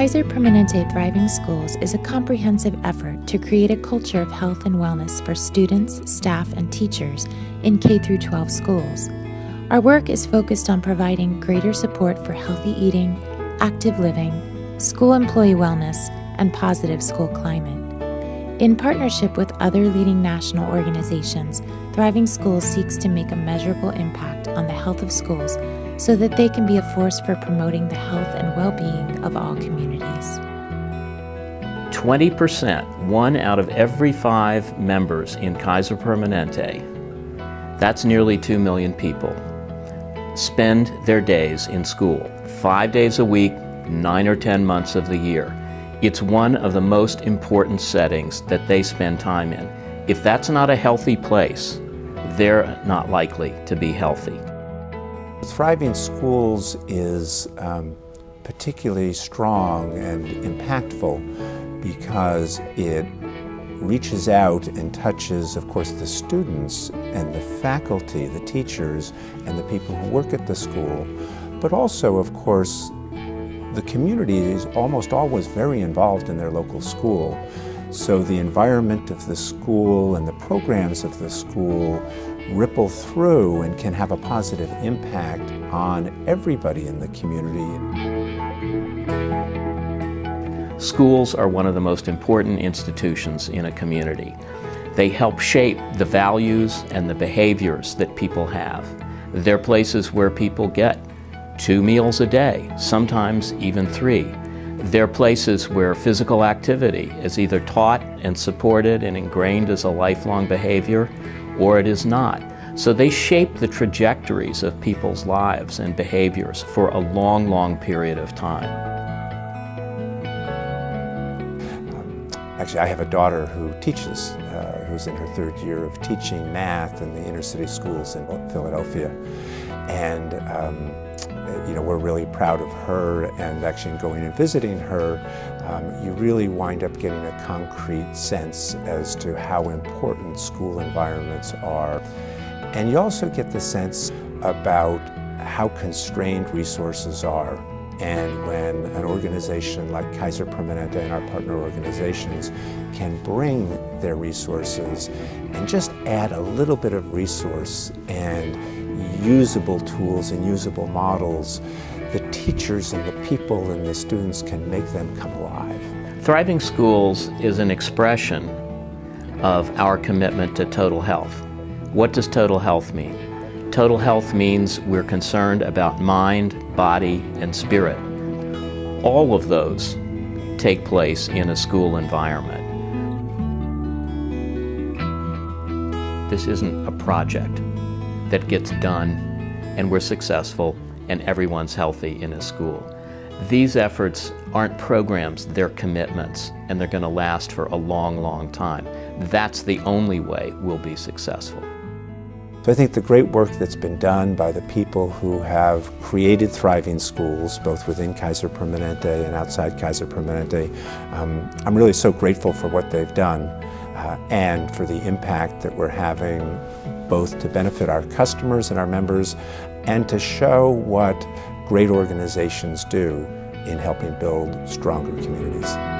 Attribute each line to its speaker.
Speaker 1: Kaiser Permanente Thriving Schools is a comprehensive effort to create a culture of health and wellness for students, staff, and teachers in K 12 schools. Our work is focused on providing greater support for healthy eating, active living, school employee wellness, and positive school climate. In partnership with other leading national organizations, Thriving Schools seeks to make a measurable impact on the health of schools so that they can be a force for promoting the health and well being of all communities.
Speaker 2: 20%, one out of every five members in Kaiser Permanente, that's nearly 2 million people, spend their days in school, five days a week, nine or 10 months of the year. It's one of the most important settings that they spend time in. If that's not a healthy place, they're not likely to be healthy.
Speaker 3: Thriving Schools is um, particularly strong and impactful because it reaches out and touches, of course, the students and the faculty, the teachers, and the people who work at the school, but also, of course, the community is almost always very involved in their local school. So the environment of the school and the programs of the school ripple through and can have a positive impact on everybody in the community.
Speaker 2: Schools are one of the most important institutions in a community. They help shape the values and the behaviors that people have. They're places where people get two meals a day, sometimes even three. They're places where physical activity is either taught and supported and ingrained as a lifelong behavior, or it is not. So they shape the trajectories of people's lives and behaviors for a long, long period of time.
Speaker 3: Actually, I have a daughter who teaches, uh, who's in her third year of teaching math in the inner city schools in Philadelphia. And um, you know, we're really proud of her and actually going and visiting her, um, you really wind up getting a concrete sense as to how important school environments are. And you also get the sense about how constrained resources are. And when an organization like Kaiser Permanente and our partner organizations can bring their resources and just add a little bit of resource and usable tools and usable models, the teachers and the people and the students can make them come alive.
Speaker 2: Thriving Schools is an expression of our commitment to total health. What does total health mean? Total health means we're concerned about mind, body, and spirit. All of those take place in a school environment. This isn't a project that gets done and we're successful and everyone's healthy in a school. These efforts aren't programs, they're commitments, and they're going to last for a long, long time. That's the only way we'll be successful.
Speaker 3: So I think the great work that's been done by the people who have created thriving schools, both within Kaiser Permanente and outside Kaiser Permanente, um, I'm really so grateful for what they've done uh, and for the impact that we're having both to benefit our customers and our members and to show what great organizations do in helping build stronger communities.